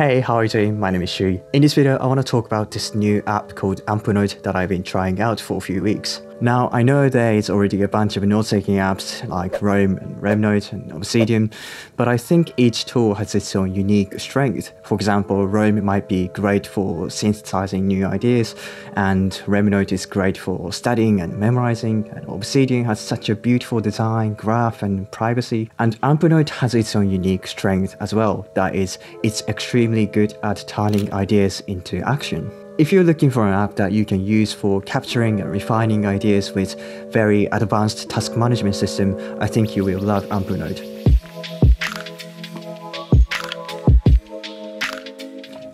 Hey, how are you doing? My name is Shu. In this video, I want to talk about this new app called Amplenote that I've been trying out for a few weeks. Now, I know there is already a bunch of note-taking apps like Roam and RemNote and Obsidian, but I think each tool has its own unique strength. For example, Roam might be great for synthesizing new ideas, and RemNote is great for studying and memorizing, and Obsidian has such a beautiful design, graph, and privacy. And Amplenote has its own unique strength as well, that is, it's extremely good at turning ideas into action. If you're looking for an app that you can use for capturing and refining ideas with very advanced task management system, I think you will love Amplenote.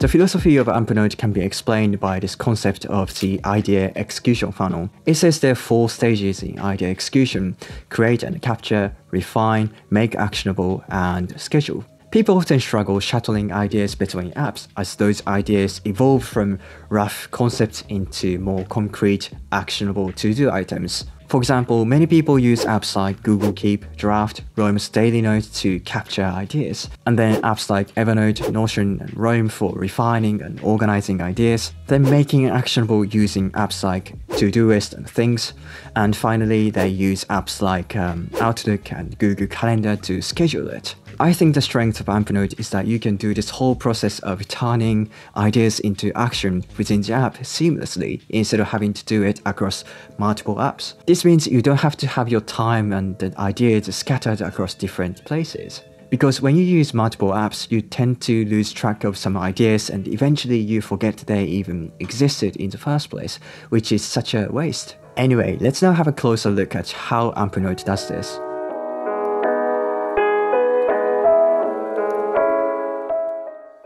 The philosophy of Amplenote can be explained by this concept of the idea execution funnel. It says there are four stages in idea execution create and capture, refine, make actionable, and schedule. People often struggle shuttling ideas between apps as those ideas evolve from rough concepts into more concrete, actionable to-do items. For example, many people use apps like Google Keep, Draft, Roam's Daily Note to capture ideas, and then apps like Evernote, Notion, and Roam for refining and organizing ideas, then making it actionable using apps like Todoist and Things, and finally they use apps like um, Outlook and Google Calendar to schedule it. I think the strength of Amplenote is that you can do this whole process of turning ideas into action within the app seamlessly instead of having to do it across multiple apps. This means you don't have to have your time and the ideas scattered across different places. Because when you use multiple apps, you tend to lose track of some ideas and eventually you forget they even existed in the first place, which is such a waste. Anyway, let's now have a closer look at how Amplenote does this.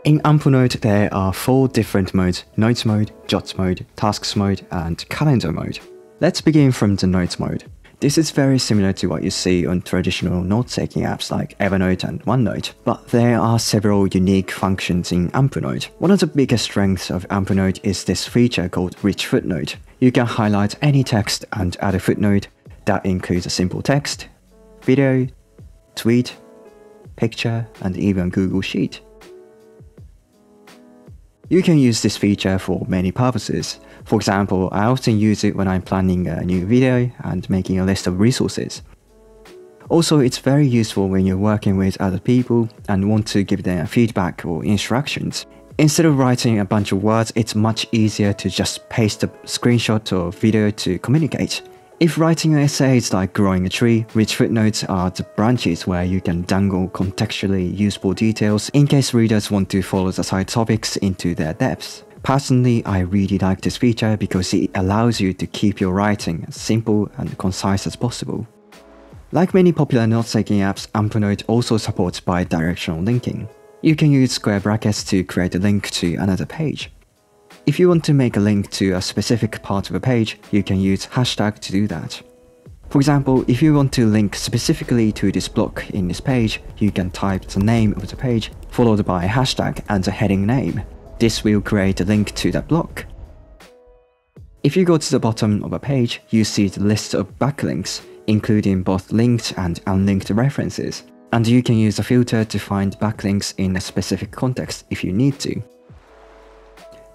In Amplenote, there are four different modes, Notes mode, Jots mode, Tasks mode, and Calendar mode. Let's begin from the Notes mode. This is very similar to what you see on traditional note-taking apps like Evernote and OneNote, but there are several unique functions in Amplenote. One of the biggest strengths of Amplenote is this feature called Rich Footnote. You can highlight any text and add a footnote that includes a simple text, video, tweet, picture, and even Google Sheet. You can use this feature for many purposes. For example, I often use it when I'm planning a new video and making a list of resources. Also, it's very useful when you're working with other people and want to give them feedback or instructions. Instead of writing a bunch of words, it's much easier to just paste a screenshot or video to communicate. If writing an essay is like growing a tree, rich footnotes are the branches where you can dangle contextually useful details in case readers want to follow the side topics into their depths. Personally, I really like this feature because it allows you to keep your writing as simple and concise as possible. Like many popular note-taking apps, Amplenote also supports bidirectional linking. You can use square brackets to create a link to another page. If you want to make a link to a specific part of a page, you can use hashtag to do that. For example, if you want to link specifically to this block in this page, you can type the name of the page, followed by a hashtag and the heading name. This will create a link to that block. If you go to the bottom of a page, you see the list of backlinks, including both linked and unlinked references. And you can use a filter to find backlinks in a specific context if you need to.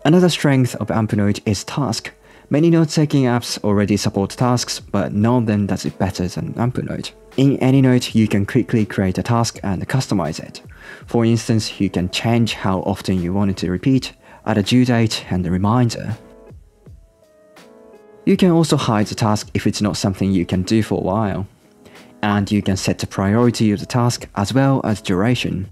Another strength of Amplenote is Task. Many note-taking apps already support tasks, but none of them does it better than Amplenote. In Amplenote, you can quickly create a task and customize it. For instance, you can change how often you want it to repeat, add a due date and a reminder. You can also hide the task if it's not something you can do for a while. And you can set the priority of the task as well as duration.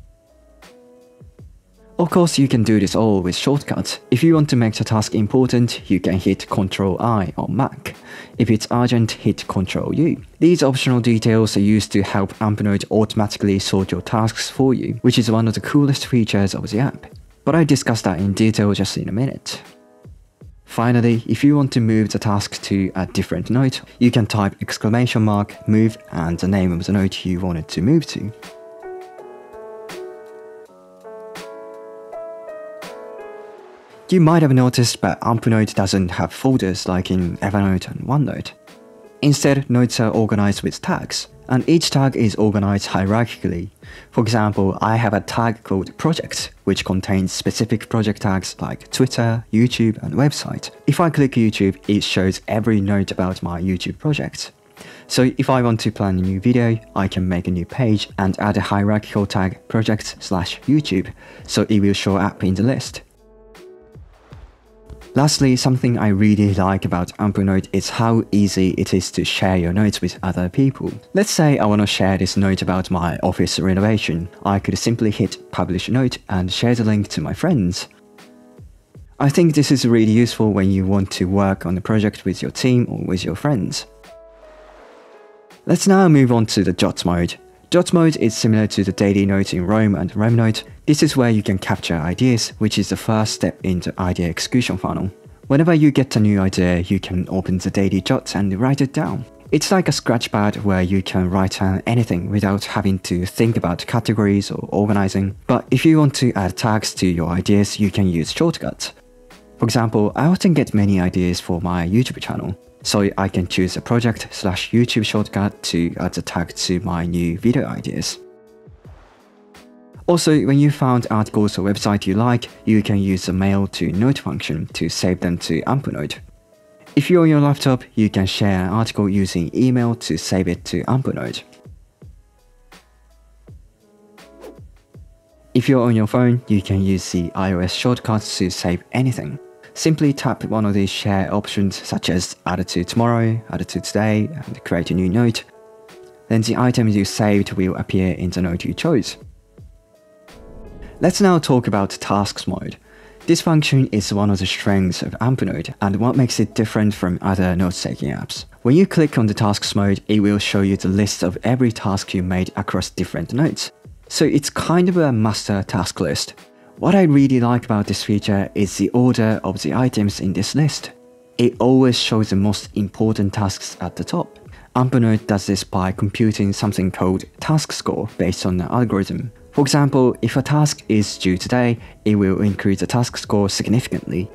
Of course, you can do this all with shortcuts. If you want to make the task important, you can hit Ctrl I on Mac. If it's urgent, hit Ctrl U. These optional details are used to help Amplenote automatically sort your tasks for you, which is one of the coolest features of the app. But I discuss that in detail just in a minute. Finally, if you want to move the task to a different note, you can type exclamation mark, move, and the name of the note you want it to move to. You might have noticed that Amplenote doesn't have folders like in Evernote and OneNote. Instead, notes are organized with tags. and each tag is organized hierarchically. For example, I have a tag called project, which contains specific project tags like Twitter, YouTube, and website. If I click YouTube, it shows every note about my YouTube project. So if I want to plan a new video, I can make a new page and add a hierarchical tag project slash YouTube, so it will show up in the list. Lastly, something I really like about Amplenote is how easy it is to share your notes with other people. Let's say I want to share this note about my office renovation. I could simply hit publish note and share the link to my friends. I think this is really useful when you want to work on a project with your team or with your friends. Let's now move on to the Jot mode. Jot mode is similar to the daily note in Roam and RemNote. This is where you can capture ideas, which is the first step in the idea execution funnel. Whenever you get a new idea, you can open the daily jot and write it down. It's like a scratchpad where you can write down anything without having to think about categories or organizing. But if you want to add tags to your ideas, you can use shortcuts. For example, I often get many ideas for my YouTube channel so I can choose a project slash YouTube shortcut to add a tag to my new video ideas. Also, when you found articles or website you like, you can use the mail to note function to save them to Amplenote. If you're on your laptop, you can share an article using email to save it to Amplenote. If you're on your phone, you can use the iOS shortcuts to save anything. Simply tap one of these share options such as add to tomorrow, add to today, and create a new note. Then the items you saved will appear in the note you chose. Let's now talk about tasks mode. This function is one of the strengths of Amplenote and what makes it different from other note-taking apps. When you click on the tasks mode, it will show you the list of every task you made across different notes. So it's kind of a master task list. What I really like about this feature is the order of the items in this list. It always shows the most important tasks at the top. Amplenote does this by computing something called task score based on an algorithm. For example, if a task is due today, it will increase the task score significantly.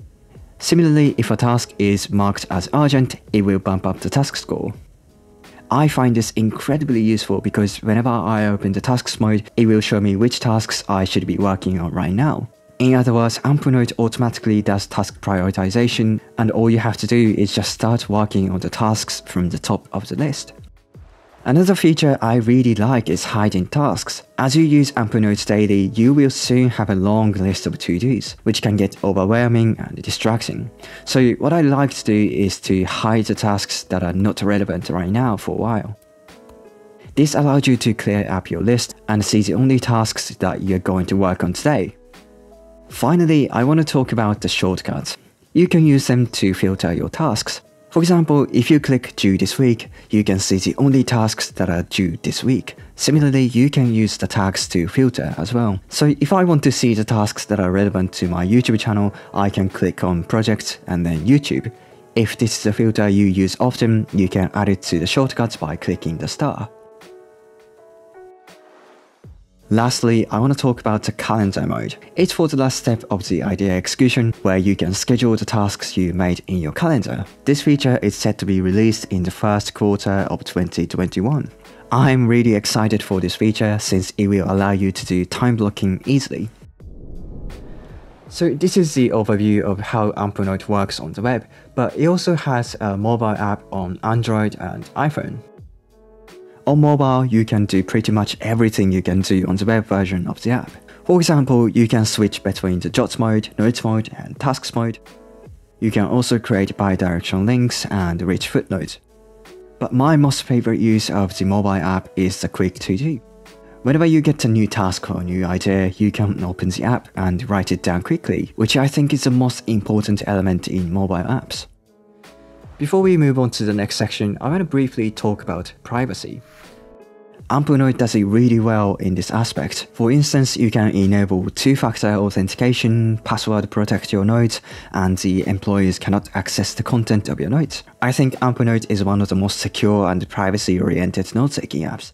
Similarly, if a task is marked as urgent, it will bump up the task score. I find this incredibly useful because whenever I open the tasks mode, it will show me which tasks I should be working on right now. In other words, Amplenote automatically does task prioritization and all you have to do is just start working on the tasks from the top of the list. Another feature I really like is hiding tasks. As you use Amplenote daily, you will soon have a long list of to-dos, which can get overwhelming and distracting. So what I like to do is to hide the tasks that are not relevant right now for a while. This allows you to clear up your list and see the only tasks that you're going to work on today. Finally, I want to talk about the shortcuts. You can use them to filter your tasks. For example, if you click due this week, you can see the only tasks that are due this week. Similarly, you can use the tags to filter as well. So if I want to see the tasks that are relevant to my YouTube channel, I can click on projects and then YouTube. If this is a filter you use often, you can add it to the shortcuts by clicking the star. Lastly, I want to talk about the calendar mode. It's for the last step of the idea execution where you can schedule the tasks you made in your calendar. This feature is set to be released in the first quarter of 2021. I'm really excited for this feature since it will allow you to do time blocking easily. So this is the overview of how Amplenote works on the web, but it also has a mobile app on Android and iPhone. On mobile, you can do pretty much everything you can do on the web version of the app. For example, you can switch between the Jots mode, Notes mode, and Tasks mode. You can also create bidirectional links and rich footnotes. But my most favorite use of the mobile app is the Quick To Do. Whenever you get a new task or a new idea, you can open the app and write it down quickly, which I think is the most important element in mobile apps. Before we move on to the next section, I want to briefly talk about privacy. Amplenote does it really well in this aspect. For instance, you can enable two-factor authentication, password protect your notes, and the employees cannot access the content of your notes. I think Amplenote is one of the most secure and privacy-oriented note-taking apps.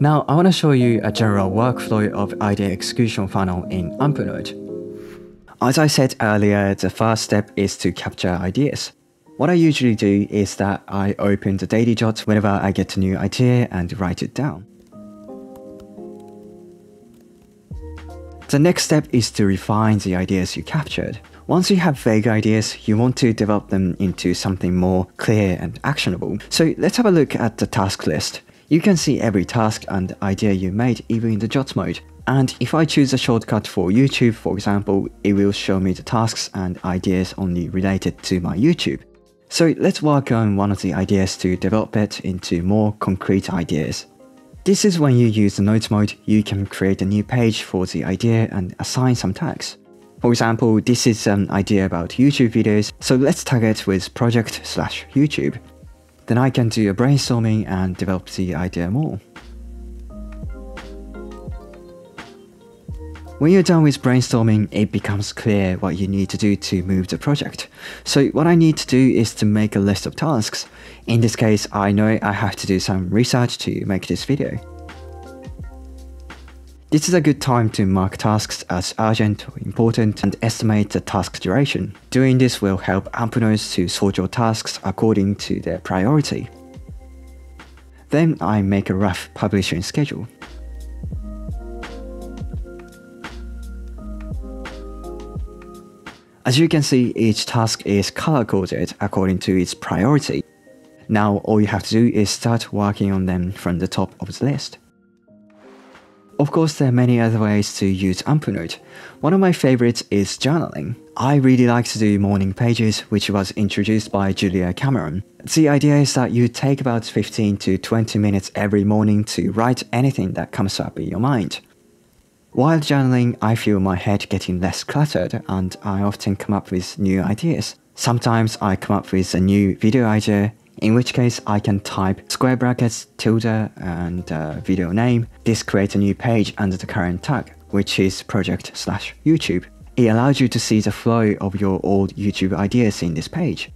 Now, I want to show you a general workflow of idea execution funnel in Amplenote. As I said earlier, the first step is to capture ideas. What I usually do is that I open the daily jot whenever I get a new idea and write it down. The next step is to refine the ideas you captured. Once you have vague ideas, you want to develop them into something more clear and actionable. So let's have a look at the task list. You can see every task and idea you made even in the jot mode. And if I choose a shortcut for YouTube, for example, it will show me the tasks and ideas only related to my YouTube. So let's work on one of the ideas to develop it into more concrete ideas. This is when you use the notes mode, you can create a new page for the idea and assign some tags. For example, this is an idea about YouTube videos, so let's tag it with project slash YouTube. Then I can do a brainstorming and develop the idea more. When you're done with brainstorming, it becomes clear what you need to do to move the project. So what I need to do is to make a list of tasks. In this case, I know I have to do some research to make this video. This is a good time to mark tasks as urgent or important and estimate the task duration. Doing this will help Amplenotes to sort your tasks according to their priority. Then I make a rough publishing schedule. As you can see, each task is color coded according to its priority. Now all you have to do is start working on them from the top of the list. Of course, there are many other ways to use Amplenote. One of my favorites is journaling. I really like to do morning pages, which was introduced by Julia Cameron. The idea is that you take about 15 to 20 minutes every morning to write anything that comes up in your mind. While journaling, I feel my head getting less cluttered and I often come up with new ideas. Sometimes I come up with a new video idea, in which case I can type square brackets, tilde, and uh, video name. This creates a new page under the current tag, which is project slash YouTube. It allows you to see the flow of your old YouTube ideas in this page.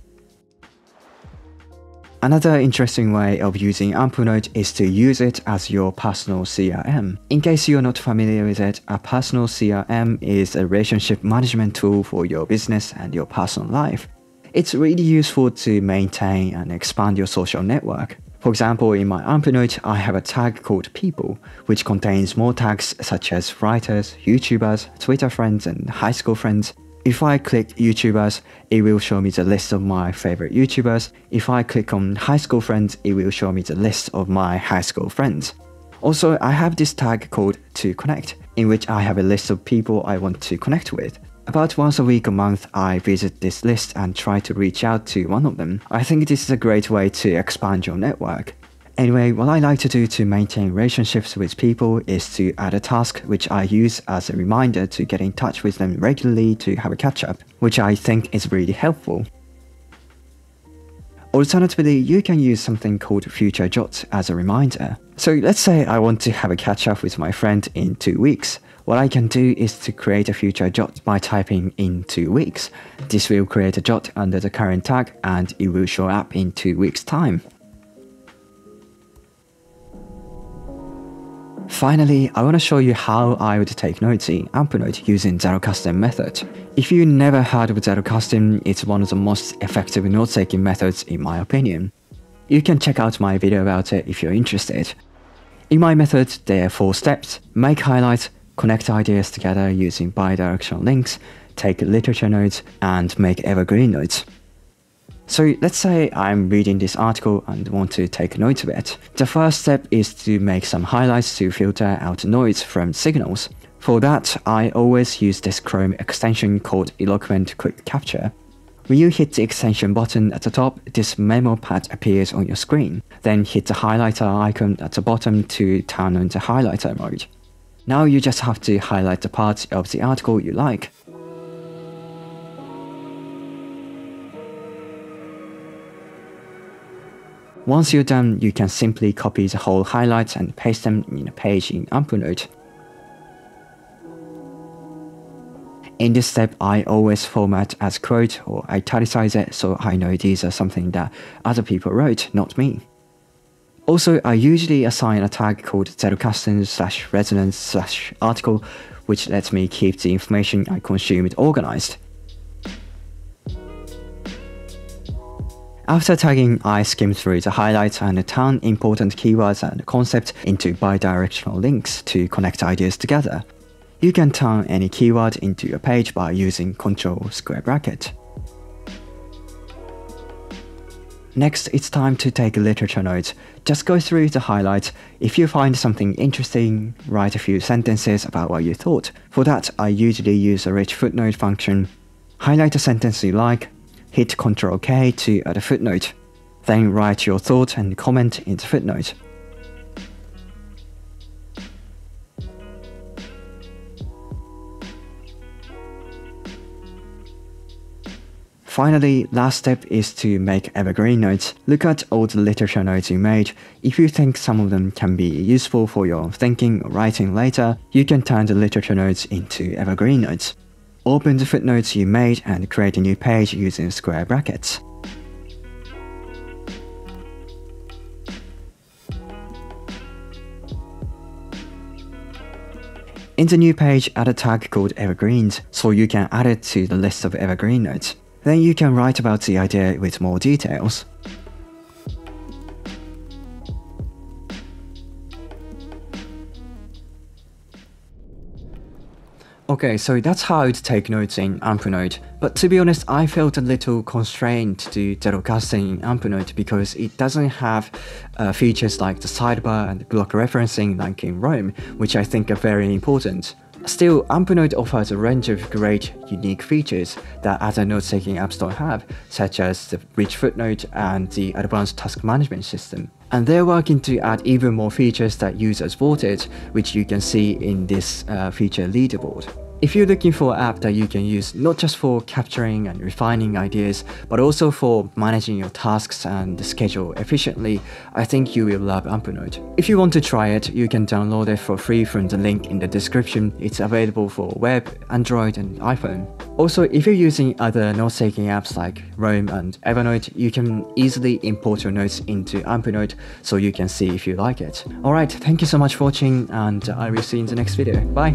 Another interesting way of using Amplenote is to use it as your personal CRM. In case you're not familiar with it, a personal CRM is a relationship management tool for your business and your personal life. It's really useful to maintain and expand your social network. For example, in my Amplenote, I have a tag called People, which contains more tags such as writers, YouTubers, Twitter friends, and high school friends. If I click YouTubers, it will show me the list of my favorite YouTubers. If I click on high school friends, it will show me the list of my high school friends. Also, I have this tag called to connect, in which I have a list of people I want to connect with. About once a week or month, I visit this list and try to reach out to one of them. I think this is a great way to expand your network. Anyway, what I like to do to maintain relationships with people is to add a task which I use as a reminder to get in touch with them regularly to have a catch up, which I think is really helpful. Alternatively, you can use something called Future Jot as a reminder. So let's say I want to have a catch up with my friend in two weeks. What I can do is to create a future jot by typing in two weeks. This will create a jot under the current tag and it will show up in two weeks time. Finally, I want to show you how I would take notes in Amplenote using Zettelkasten method. If you never heard of Zettelkasten, it's one of the most effective note-taking methods in my opinion. You can check out my video about it if you're interested. In my method, there are four steps. Make highlights, connect ideas together using bidirectional links, take literature notes, and make evergreen notes. So let's say I'm reading this article and want to take note of it. The first step is to make some highlights to filter out noise from signals. For that, I always use this Chrome extension called Eloquent Quick Capture. When you hit the extension button at the top, this memo pad appears on your screen. Then hit the highlighter icon at the bottom to turn on the highlighter mode. Now you just have to highlight the parts of the article you like. Once you're done, you can simply copy the whole highlights and paste them in a page in Amplenote. In this step, I always format as quote or italicize it so I know these are something that other people wrote, not me. Also, I usually assign a tag called Zettelkasten slash resonance slash article, which lets me keep the information I consumed organized. After tagging, I skim through the highlights and turn important keywords and concepts into bidirectional links to connect ideas together. You can turn any keyword into a page by using Ctrl square bracket. Next, it's time to take literature notes. Just go through the highlights. If you find something interesting, write a few sentences about what you thought. For that, I usually use a rich footnote function. Highlight a sentence you like, hit Ctrl K to uh, add a footnote. Then write your thought and comment in the footnote. Finally, last step is to make evergreen notes. Look at all the literature notes you made. If you think some of them can be useful for your thinking or writing later, you can turn the literature notes into evergreen notes. Open the footnotes you made and create a new page using square brackets. In the new page, add a tag called Evergreens, so you can add it to the list of evergreen notes. Then you can write about the idea with more details. Okay, so that's how to take notes in Amplenote. But to be honest, I felt a little constrained to do Zettelkasten in Amplenote because it doesn't have uh, features like the sidebar and block referencing like in Roam, which I think are very important. Still, Amplenote offers a range of great, unique features that other note-taking apps don't have, such as the rich footnote and the advanced task management system. And they're working to add even more features that users voted, which you can see in this uh, feature leaderboard. If you're looking for an app that you can use not just for capturing and refining ideas, but also for managing your tasks and schedule efficiently, I think you will love Amplenote. If you want to try it, you can download it for free from the link in the description. It's available for web, Android, and iPhone. Also, if you're using other note-taking apps like Roam and Evernote, you can easily import your notes into Amplenote so you can see if you like it. Alright, thank you so much for watching and I will see you in the next video. Bye!